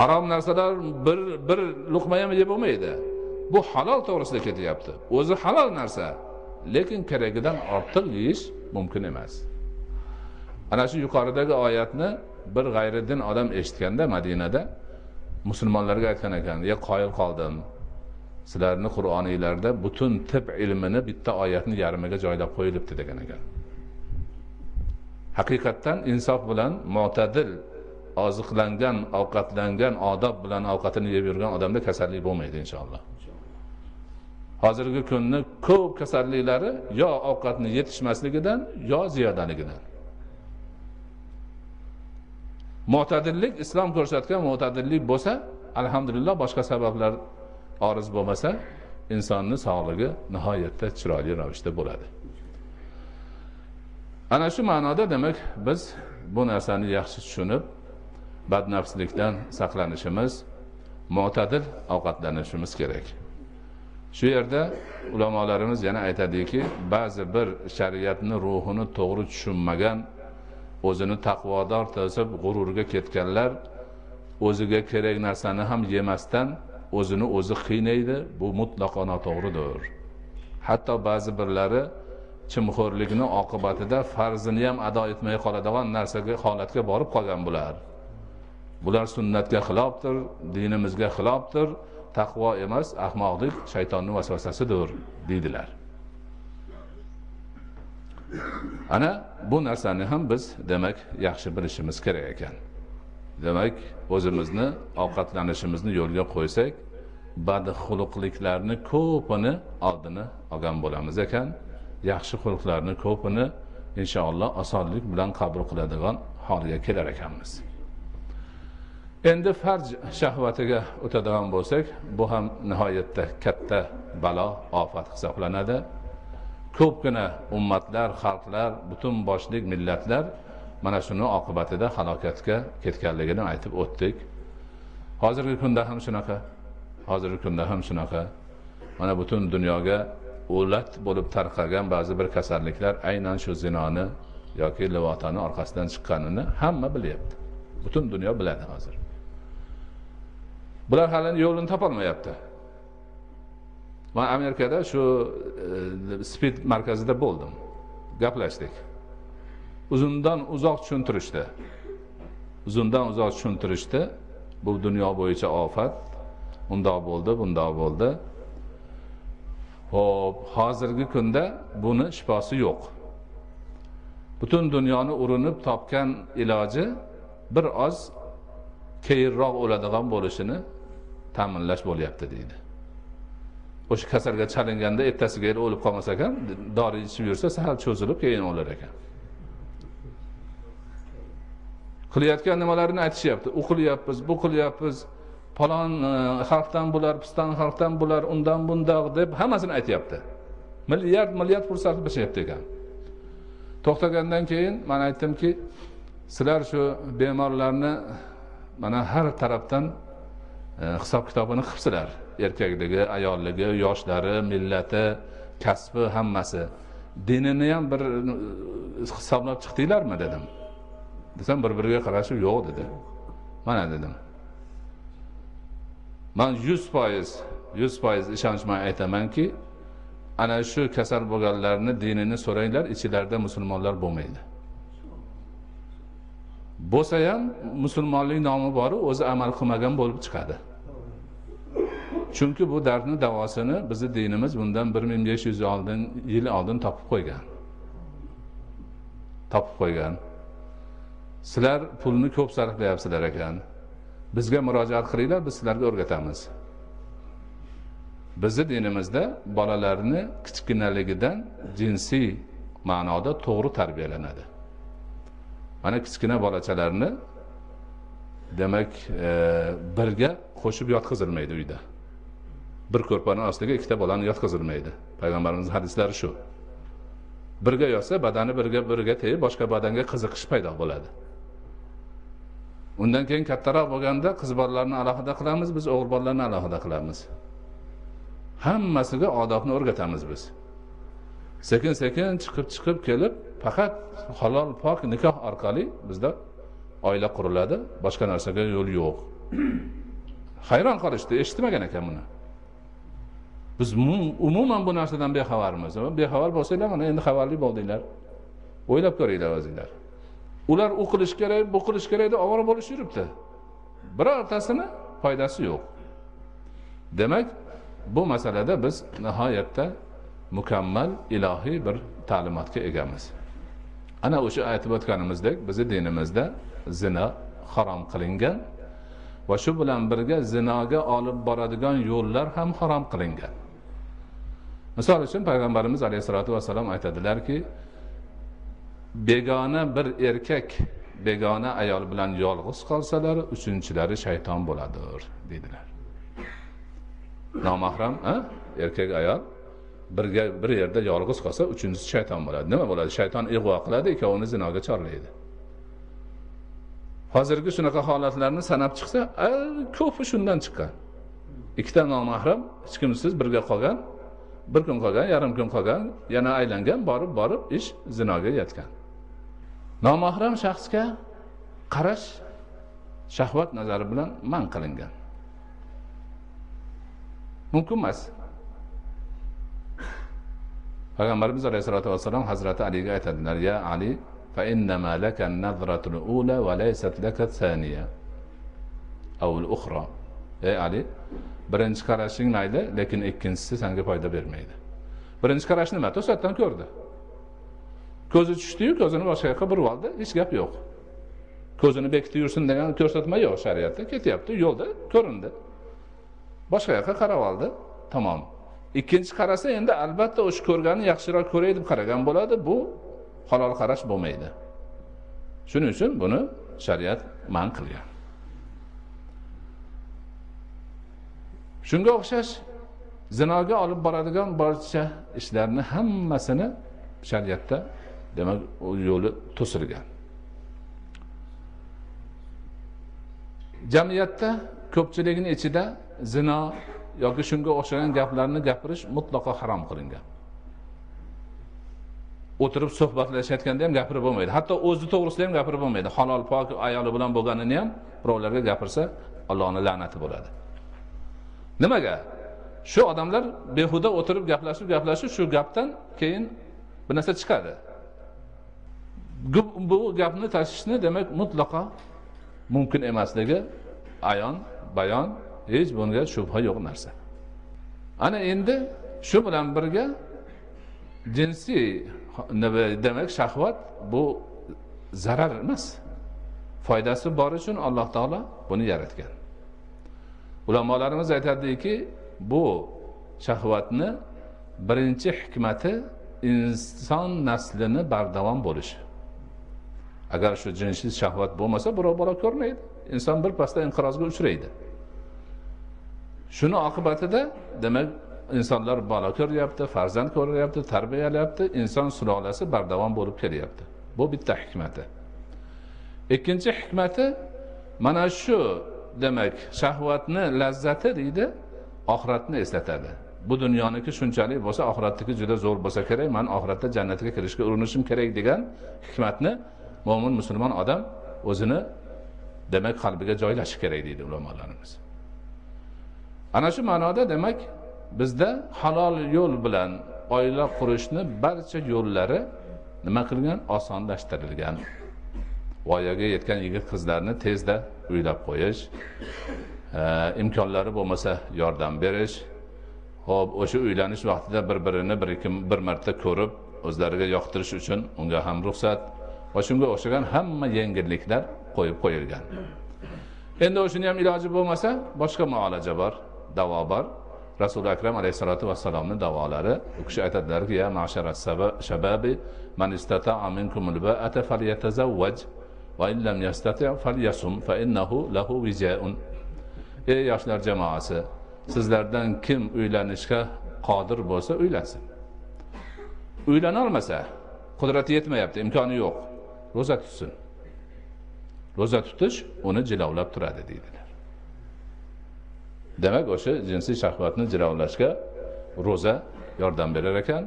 harom narsalar bir bir luqma ham yeb bo'lmaydi. Bu halol to'g'risida ketyapti. O'zi halol narsa lekin keragidan ortiq yeyish mumkin emas. Ana shu yuqoridagi oyatni bir g'ayriddin odam eshitganda madinada musulmonlarga aytgan ekan ya qoyil qoldim sizlarni qur'oniylarda butun tib ilmini bitta oyatni yarmiga joylab qo'yilibdi degan ekan. Haqiqatdan insof bilan mo'tadil oziqlangan ovqatlangan odob bilan ovqatini yeb yurgan odamda kasallik bo'lmaydi inshaalloh. Hozirgi kunni ko'p kasalliklari yo ovqatni yetishmasligidan yo ziyodaligidan. Mo'tadillik islom ko'rsatgan mo'tadillik bo'lsa alhamdulillah boshqa sabablar oriz bo'lmasa insonni sog'ligi nihoyatda chiroyli ravishda bo'ladi. Ana shu ma'noda demak biz bu narsani yaxshi tushunib badnafslikdan saqlanishimiz mo'tadil ovqatlanishimiz kerak. Shu yerda ulamolarimiz yana aytadiki ba'zi bir shariatni ruhini to'g'ri tushunmagan o'zini taqvodor tasib g'ururga ketganlar o'ziga kerak narsani ham yemasdan o'zini o'zi qiynaydi bu mutlaqo noto'g'ridir. Hatto ba'zi birlari chimxo'rlikni oqibatida farzini ham ado etmay qoladigan narsaga holatga borib qolgan bular. Bular sunnatga xilofdir dinimizga xilofdir. Taqvo emas ahmoqlik shaytonni vasvasasidir deydilar. Ana bu narsani ham biz demak yaxshi bilishimiz kerak ekan. Demak o'zimizni ovqatlanishimizni yo'lga qo'ysak badxuluqliklarni ko'pini oldini olgan bo'lamiz ekan. Yaxshi xulqlarni ko'pini inshaalloh osonlik bilan qabul qiladigan holga kelar ekanmiz. Endi farj shahvatiga o'tadigan bo'lsak bu ham nihoyatda katta balo ofat hisoblanadi. Ko'pgina ummatlar xalqlar butun boshlik millatlar mana shuni oqibatida halokatga ketganligini aytib o'tdik. Hozirgi kunda ham shunaqa hozirgi kunda ham shunaqa. Mana butun dunyoga o'lat bo'lib tarqalgan ba'zi bir kasalliklar aynan shu zinoni yoki livotani orqasidan chiqqanini hamma bilyapti. Butun dunyo biladi hozir. Bular hali yo'lini topolmayapti. Man amerikada shu e, spid markazida bo'ldim. Gaplashdik. Uzundan uzoq tushuntirishdi. Uzundan uzoq tushuntirishdi. Bu dunyo bo'yicha ofat. Undoq bo'ldi bundoq bo'ldi. Ho'p hozirgi kunda buni shifosi yo'q. Butun dunyoni urinib topgan iloji bir oz keyinroq o'ladigan bo'lishini ta'minlash bo'lyapti deydi. O'sha kasalga chalinganda ertasiga o'lib qolmas ekan dori ichib yursa sal cho'zilib keyin o'lar ekan. Qilayotgan nimalarini aytishyapti? U qilyapmiz bu qilyapmiz falon e, xalqdan bular piston xalqdan bular undan bundoq deb hammasini aytyapti. Milliard milliard pul sarflashyapti ekan. To'xtagandan keyin man aytdimki sizlar shu bemorlarni mana har tarafdan Э, hisob kitobini qilibsizlar. Erkakligi ayolligi yoshlari millati kasbi hammasi. Dinini ham bir e, hisoblab chiqdinglarmi dedim. Desam bir biriga qarashib yo'q dedi. Mana dedim. Man yuz foiz yuz foiz ishonch bilan aytamanki ana shu kasal bo'lganlarni dinini so'ranglar ichlarida musulmonlar bo'lmaydi. Bo'lsa ham musulmonlik nomi boru o'zi amal qilmagan bo'lib chiqadi. Chunki bu dardni davosini bizni dinimiz bundan bir ming besh yuz oldin yil oldin topib qo'ygan. Topib qo'ygan. Sizlar pulni ko'p sarflayapsizlar ekan. Bizga murojaat qilinglar biz sizlarga o'rgatamiz. Bizni dinimizda bolalarni kichkinaligidan jinsiy ma'noda to'g'ri tarbiyalanadi. Mana kichkina bolachalarni demak e, birga qo'shib yotqizilmaydi uyda. Bir ko'rpani ostiga ikkita bolani yotqizilmaydi. Payg'ambarimiz hadislari shu. Birga yotsa badani birga birga tegib boshqa badanga qiziqish paydo bo'ladi. Undan keyin kattaroq bo'lganda qiz bolalarni alohida qilamiz biz o'g'il bolalarni alohida qilamiz. Hammasiga odobni o'rgatamiz biz. Sekin sekin chiqib chiqib kelib faqat halol pok nikoh orqali bizda oila quriladi boshqa narsaga yo'l yo'q. Hayron qolishdi eshitmagan ekan buni. Biz umuman bu narsadan bexabarmiz. Bexabar bo'lsanglar mana endi xabarli bo'ldinglar. O'ylab ko'ringlar o'zinglar ular u qilish kerak bu qilish kerak deb ovora bo'lib yuribdi. Birortasini foydasi yo'q. Demak bu masalada biz nihoyatda mukammal ilohiy bir ta'limotga egamiz. Ana o'sha aytib o'tganimizdek bizni dinimizda zina harom qilingan va shu bilan birga zinoga olib boradigan yo'llar ham harom qilingan. Misol uchun payg'ambarimiz alayhissalotu vassalom aytadilarki begona bir erkak begona ayol bilan yolg'iz qolsalar uchinchilari shayton bo'ladir deydilar. Nomahram erkak ayol birga bir yerda yolg'iz qolsa uchinchisi shayton bo'ladi. Nima bo'ladi? Shayton ig'vo qiladi ikkovini zinoga chorlaydi. Hozirgi shunaqa holatlarni sanab chiqsa ko'pi shundan chiqqan. Ikkita nomahram hech kimsiz birga qolgan bir kun qolgan yarim kun qolgan yana aylangan borib borib ish zinoga yetgan nomahram shaxsga qarash shahvat nazari bilan man qilingan mumkin emas payg'ambarimiz alayhissalotu vassalom hazrati aliga aytadilar ya ali فإنما لك النظرة الأولى وليست لك الثانية أو الأخرى ey ali birinchi qarashing mayli lekin ikkinchisi senga foyda bermaydi. Birinchi qarash nima to'satdan ko'rdi. Ko'zi tushdiyu ko'zini boshqa yoqqa burib oldi hech gap yo'q. Ko'zini bekitib yursin degan ko'rsatma yo'q shariatda ketyapti yo'lda ko'rindi. Boshqa yoqqa qarab oldi tamom. Ikkinchi qarasa endi albatta o'sha ko'rganini yaxshiroq ko'ray deb qaragan bo'ladi bu halol qarash bo'lmaydi. Shuning uchun buni shariat man qilgan. Shunga o'xshash zinoga olib boradigan barcha ishlarni hammasini shariatda demak u yo'li to'silgan jamiyatda ko'pchilikni ichida zino yoki shunga o'xshagan gaplarni gapirish mutlaqo harom qilingan. O'tirib suhbatlashayotganda ham gapirib bo'lmaydi. Hatto o'zi to'g'risida ham gapirib bo'lmaydi. Halol pok ayoli bilan bo'lganini ham birovlarga gapirsa allohni la'nati bo'ladi. Nimaga? Shu odamlar behuda o'tirib gaplashib gaplashib shu gapdan keyin bir narsa chiqadi. Bu gapni tashishni demak mutlaqo mumkin emasligi ayon bayon hech bunga shubha yo'q narsa. Ana endi shu bilan birga jinsiy demak shahvat bu zarar emas. Foydasi bor uchun alloh taolo buni yaratgan. Ulamolarimiz aytadiki bu shahvatni birinchi hikmati inson naslini bardavom bo'lishi. Agar shu jinsiy shahvat bo'lmasa birov bola ko'rmaydi. Inson birpasda inqirozga uchraydi. Shuni oqibatida demak insonlar bola ko'ryapti farzand ko'ryapti tarbiyalayapti inson sulolasi bardavom bo'lib kelyapti. Bu bitta hikmati. Ikkinchi hikmati mana shu demak shahvatni lazzati deydi oxiratni eslatadi. Bu dunyoniki shunchalik bo'lsa oxiratniki juda zo'r bo'lsa kerak man oxiratda jannatga kirishga urinishim kerak degan hikmatni mo'min musulmon odam o'zini demak qalbiga joylashi kerak deydi ulamolarimiz. Ana shu ma'noda demak bizda halol yo'l bilan oila qurishni barcha yo'llari nima qilgan? Osonlashtirilgan. Voyaga yetgan yigit qizlarni tezda uylab qo'yish. Imkonlari bo'lmasa yordam berish. Ho'p o'sha uylanish vaqtida bir birini bir ikki bir marta ko'rib o'zlariga yoqtirish uchun unga ham ruxsat va shunga o'xshagan hamma yengilliklar qo'yib qo'yilgan. Endi o'shani ham iloji bo'lmasa boshqa muolaja bor davo bor. Rasuli akram alayhissalotu vassalomni davolari u kishi aytadilarki ya mashara shababi man istata'a minkumul ba'ata falyatazawwaj. Va لم يستطع فليصم فإنه fa innahu lahu wija'un ey yoshlar jamoasi sizlardan kim uylanishga qodir bo'lsa uylansin. Uylanolmasa qudrati yetmayapti imkoni yo'q. Ro'za tutsin. Ro'za tutish uni jilovlab turadi deydilar. Demak o'sha jinsiy shahvatni jilovlashga ro'za yordam berar ekan.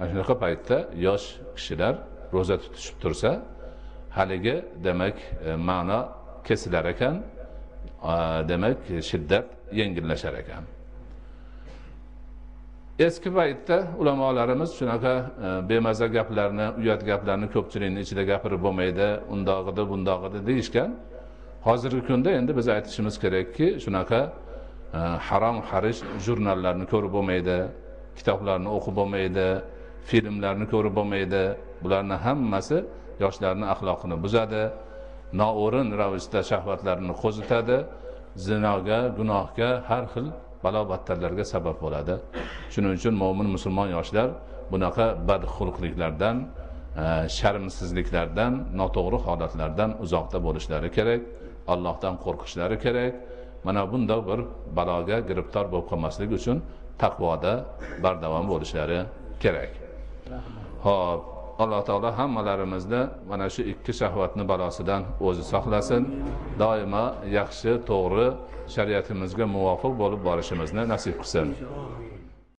Ana shunaqa paytda yosh kishilar ro'za tutishib tursa haligi demak e, ma'no kesilar ekan e, demak shiddat yengillashar ekan. Eski paytda ulamolarimiz shunaqa e, bemaza gaplarni uyat gaplarni ko'pchilikni ichida gapirib bo'lmaydi undog'idi bundog'idi deyishgan. Hozirgi kunda endi biz aytishimiz kerakki shunaqa harom harish jurnallarni ko'rib bo'lmaydi kitoblarni o'qib bo'lmaydi filmlarni ko'rib bo'lmaydi. Bularni hammasi yoshlarni axloqini buzadi noo'rin ravishda shahvatlarini qo'zitadi zinoga gunohga har xil balo battarlarga sabab bo'ladi. Shuning uchun mo'min musulmon yoshlar bunaqa badxulqliklardan e, sharmsizliklardan noto'g'ri holatlardan uzoqda bo'lishlari kerak allohdan qo'rqishlari kerak. Mana bundoq bir baloga giribtor bo'lib qolmaslik uchun taqvoda bardavom bo'lishlari kerak. Ho'p. Alloh taolo hammalarimizni mana shu ikki shahvatni balosidan o'zi saqlasin. Doimo yaxshi to'g'ri shariatimizga muvofiq bo'lib borishimizni nasib qilsin.